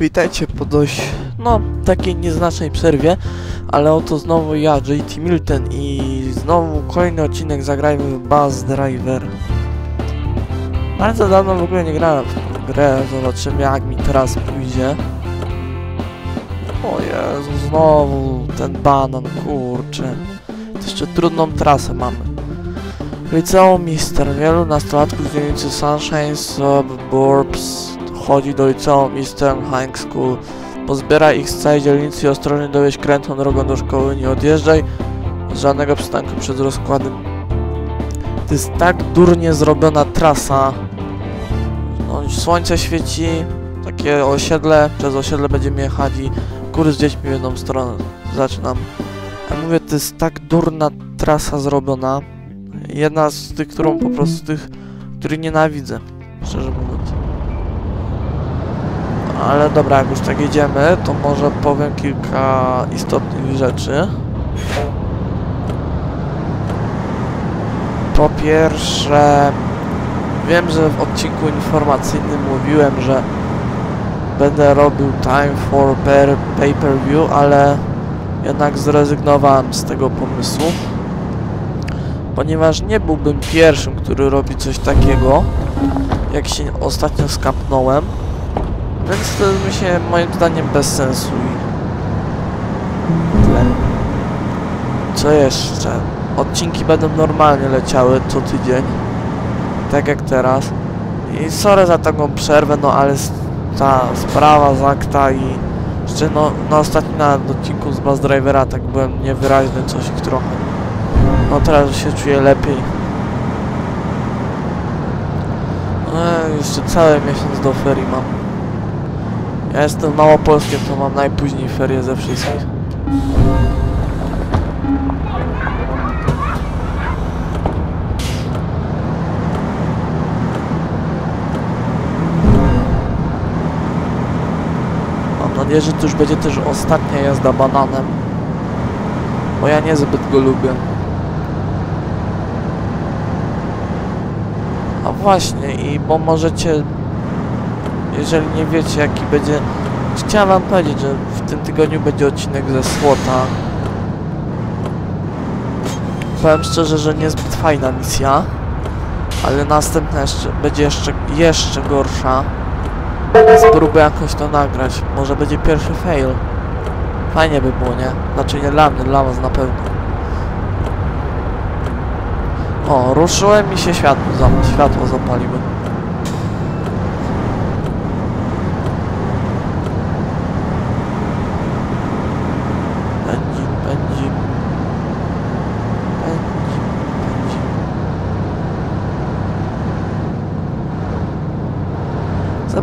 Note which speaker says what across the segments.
Speaker 1: Witajcie po dość, no, takiej nieznacznej przerwie, ale oto znowu ja, JT Milton i znowu kolejny odcinek Zagrajmy w Buzz Driver. Bardzo dawno w ogóle nie grałem w grę, zobaczymy jak mi teraz pójdzie. O Jezu, znowu ten banan, kurczę. To jeszcze trudną trasę mamy. Liceum Mister. Wielu nastolatków z dzielnicy Sunshine Suburbs chodzi do liceum Eastern High School. Pozbiera ich z całej dzielnicy i ostrożnie dowieź krętą drogą do szkoły. Nie odjeżdżaj z żadnego przystanku przed rozkładem. To jest tak durnie zrobiona trasa. No, słońce świeci, takie osiedle, przez osiedle będziemy jechać i góry z dziećmi w jedną stronę. Zaczynam. Ja mówię, to jest tak durna trasa zrobiona. Jedna z tych, którą po prostu tych, których nienawidzę, szczerze mówiąc. Ale dobra, jak już tak jedziemy, to może powiem kilka istotnych rzeczy. Po pierwsze, wiem, że w odcinku informacyjnym mówiłem, że będę robił time for per pay-per-view, ale jednak zrezygnowałem z tego pomysłu ponieważ nie byłbym pierwszym, który robi coś takiego, jak się ostatnio skapnąłem, więc to mi się moim zdaniem bez sensu i tyle. Co jeszcze? Odcinki będą normalnie leciały co tydzień, tak jak teraz. I sorry za taką przerwę, no ale ta sprawa z akta i jeszcze no, na ostatnim odcinku z Buzz Drivera tak byłem niewyraźny coś ich trochę. No teraz się czuję lepiej. No, jeszcze cały miesiąc do ferii mam. Ja jestem małopolskiem, to mam najpóźniej ferie ze wszystkich. Mam nadzieję, że to już będzie też ostatnia jazda bananem. Bo ja niezbyt go lubię. A właśnie, i bo możecie, jeżeli nie wiecie jaki będzie, chciałem wam powiedzieć, że w tym tygodniu będzie odcinek ze Słota. Powiem szczerze, że niezbyt fajna misja, ale następna jeszcze, będzie jeszcze, jeszcze gorsza. Spróbuję jakoś to nagrać, może będzie pierwszy fail. Fajnie by było, nie? Znaczy nie dla mnie, dla was na pewno. O, ruszyłem i się światło, światło zapaliły.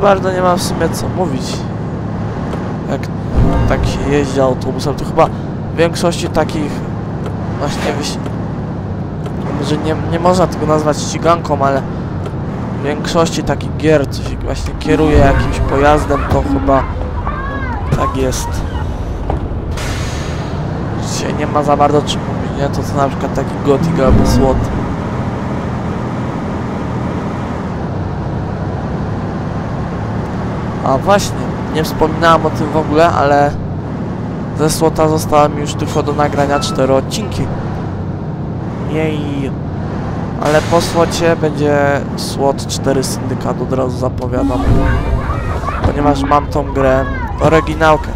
Speaker 1: Bardzo nie mam w sumie co mówić. Jak tak się jeździ autobusem, to chyba w większości takich właśnie wyś nie, nie można tego nazwać ściganką, ale w większości takich gier, co się właśnie kieruje jakimś pojazdem, to chyba tak jest. Dzisiaj nie ma za bardzo czym mówić, nie? To co na przykład taki Gothic albo SWAT. A właśnie, nie wspominałem o tym w ogóle, ale ze SWATA zostały mi już tylko do nagrania 4 odcinki. Jej. Ale po słocie będzie SWOT 4 syndykat, od razu zapowiadam. Ponieważ mam tą grę, oryginałkę.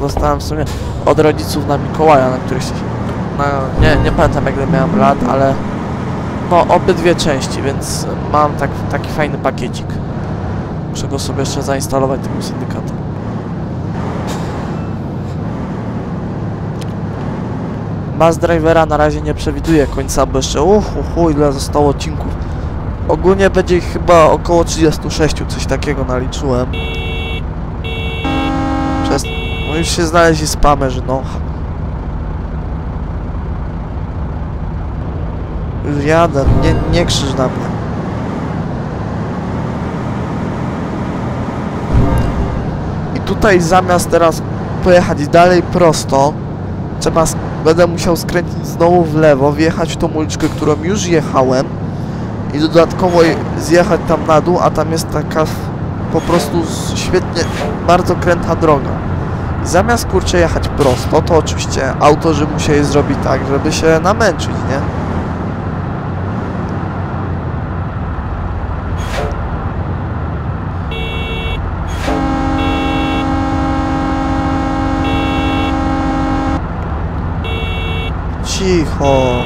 Speaker 1: Dostałem w sumie od rodziców na Mikołaja, na których się... No, nie, nie pamiętam jak miałem lat, ale... No, obydwie części, więc mam tak, taki fajny pakiecik. Muszę go sobie jeszcze zainstalować, tego syndykatu. Buzz Drivera na razie nie przewiduje końca, bo jeszcze uhu, uhu, ile zostało odcinków. Ogólnie będzie ich chyba około 36, coś takiego naliczyłem. Przez... No już się znaleźli spamerzy, no. Już jadę, nie, nie krzyż na mnie. Tutaj zamiast teraz pojechać dalej prosto, trzeba będę musiał skręcić znowu w lewo, wjechać w tą uliczkę, którą już jechałem i dodatkowo zjechać tam na dół, a tam jest taka po prostu świetnie, bardzo kręta droga. Zamiast kurczę jechać prosto, to oczywiście autorzy musieli zrobić tak, żeby się namęczyć, nie? Cicho.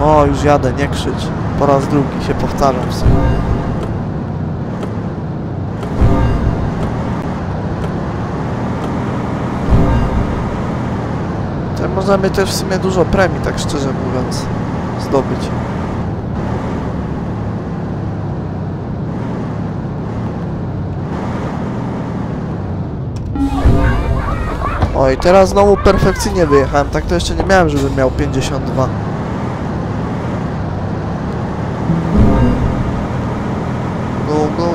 Speaker 1: O, już jadę, nie krzycz. Po raz drugi się powtarzam w sumie. Możemy też w sumie dużo premii, tak szczerze mówiąc, zdobyć. Oj, teraz znowu perfekcyjnie wyjechałem. Tak to jeszcze nie miałem, żebym miał 52. Go, go, go.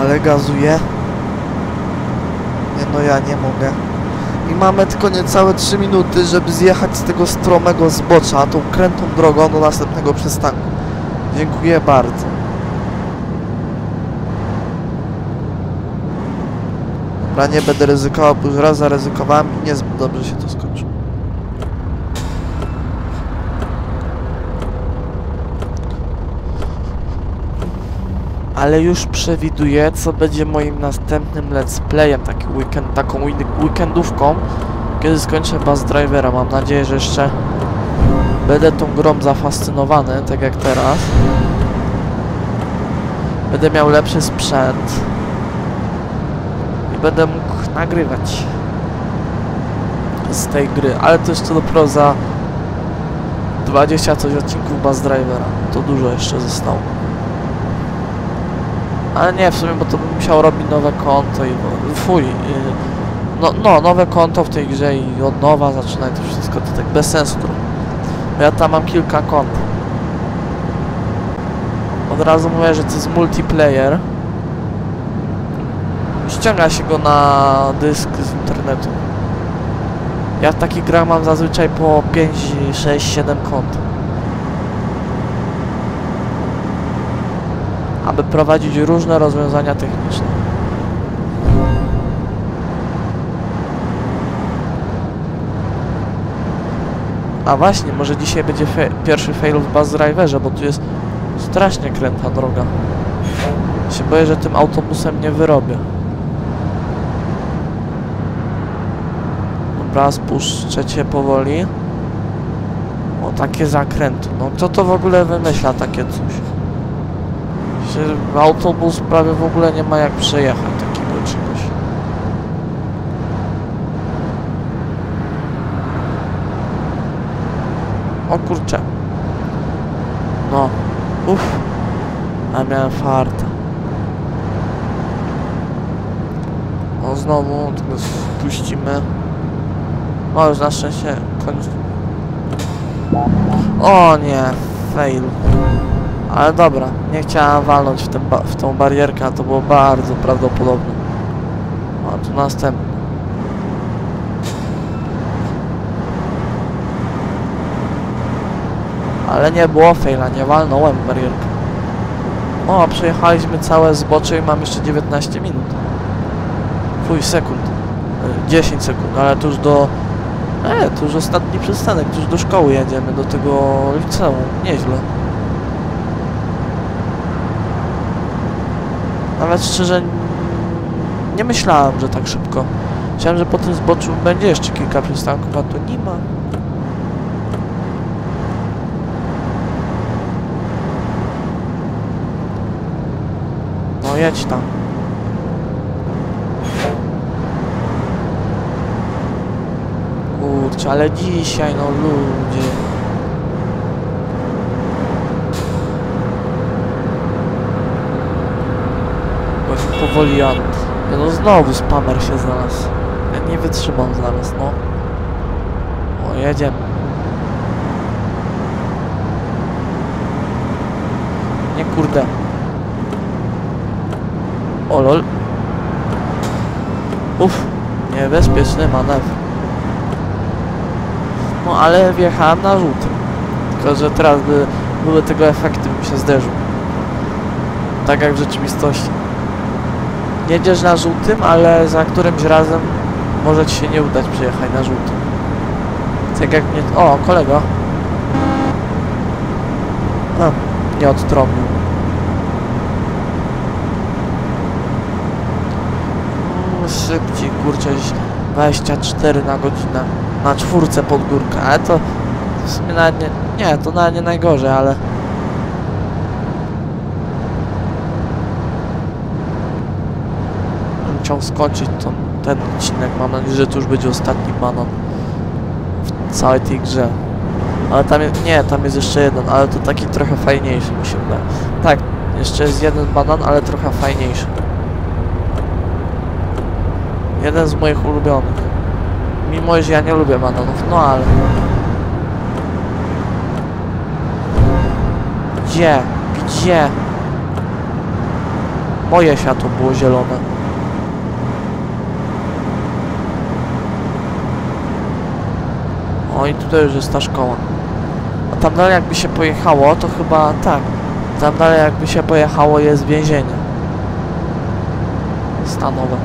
Speaker 1: Ale gazuje. Nie no, ja nie mogę. I mamy tylko niecałe 3 minuty, żeby zjechać z tego stromego zbocza tą krętą drogą do następnego przystanku. Dziękuję bardzo. Dobra, nie będę ryzykował, bo już raz zaryzykowałem i niezbyt dobrze się to skończyło. Ale już przewiduję, co będzie moim następnym let's playem, taki weekend, taką week- weekendówką, kiedy skończę Bus Drivera. Mam nadzieję, że jeszcze będę tą grą zafascynowany, tak jak teraz. Będę miał lepszy sprzęt. I będę mógł nagrywać z tej gry, ale to jeszcze dopiero za 20 coś odcinków Bus Drivera. To dużo jeszcze zostało. Ale nie, w sumie, bo to bym musiał robić nowe konto i... Fuj. Yy, no, no, nowe konto w tej grze i od nowa zaczynać to wszystko, to tak bez sensu. Ja tam mam kilka kont. Od razu mówię, że to jest multiplayer. Ściąga się go na dysk z internetu. Ja w takich grach mam zazwyczaj po 5, 6, 7 kont. Aby prowadzić różne rozwiązania techniczne. A właśnie, może dzisiaj będzie pierwszy fail w Bus Driverze, bo tu jest strasznie kręta droga. Się boję, że tym autobusem nie wyrobię. Dobra, spuszczę cię powoli. O, takie zakręty. No kto to w ogóle wymyśla takie coś? Autobus prawie w ogóle nie ma jak przejechać takiego czegoś. O kurczę. No. Uff. A miałem farta. No znowu, tylko spuścimy. O, już na szczęście koniec. O nie, fail. Ale dobra, nie chciałem walnąć w, w tą barierkę, to było bardzo prawdopodobne. O, tu następny. Ale nie było faila, nie walnąłem barierkę. O, przejechaliśmy całe zbocze i mam jeszcze 19 minut. Fuj, sekund. Y, 10 sekund, ale to już do... E, to już ostatni przystanek, to już do szkoły jedziemy, do tego liceum. Nieźle. Nawet szczerze nie myślałem, że tak szybko. Myślałem, że po tym zboczu będzie jeszcze kilka przystanków, a tu nie ma. Jedź tam. Kurczę, ale dzisiaj, no ludzie. Bo powoli jadę. No znowu spamer się znalazł. Ja nie wytrzymam zaraz, no. O, jedziemy. Nie kurde. O lol. Uff, Niebezpieczny manewr. No ale wjechałem na żółtym. Tylko, że teraz by, były tego efekty, bym się zderzył. Tak jak w rzeczywistości. Jedziesz na żółtym, ale za którymś razem może ci się nie udać przyjechać na żółtym. Tak jak mnie... O, kolego. No, nie odtrąbił. Szybciej, kurczę, 24 na godzinę. Na czwórce pod górkę, ale to w sumie nawet nie... Nie, to nawet nie najgorzej, ale... Chciał skończyć to, ten odcinek, mam nadzieję, że to już będzie ostatni banan w całej tej grze. Ale tam jest, nie, tam jest jeszcze jeden, ale to taki trochę fajniejszy mi się wydaje. Tak, jeszcze jest jeden banan, ale trochę fajniejszy. Jeden z moich ulubionych. Mimo, że ja nie lubię bananów, no ale... Gdzie? Gdzie? Moje światło było zielone. O i tutaj już jest ta szkoła. A tam dalej jakby się pojechało, to chyba tak. Tam dalej jakby się pojechało jest więzienie. Stanowe.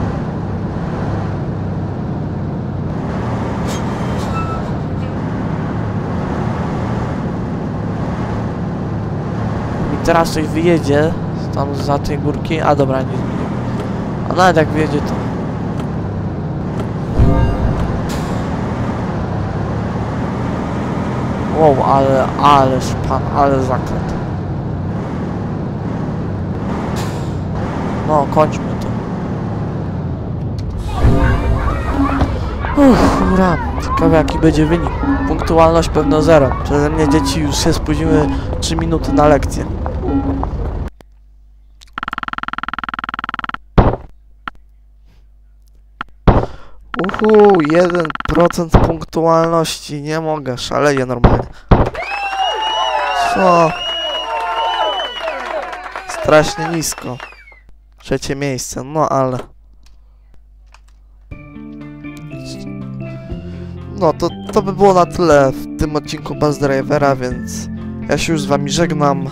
Speaker 1: Teraz coś wyjedzie tam za tej górki. A dobra, nie zmienił. A nawet jak wyjedzie to... Wow, ale, ależ pan, ale zakręt. No, kończmy to. Uff, ura. Ciekawe jaki będzie wynik. Punktualność pewno zero. Przeze mnie dzieci już się spóźniły 3 minuty na lekcję. Uhu, 1% punktualności. Nie mogę, szaleję normalnie. Co? Strasznie nisko. Trzecie miejsce, no ale... No, to, to by było na tyle w tym odcinku Buzz Drivera, więc ja się już z wami żegnam.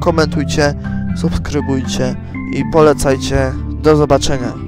Speaker 1: Komentujcie, subskrybujcie i polecajcie. Do zobaczenia.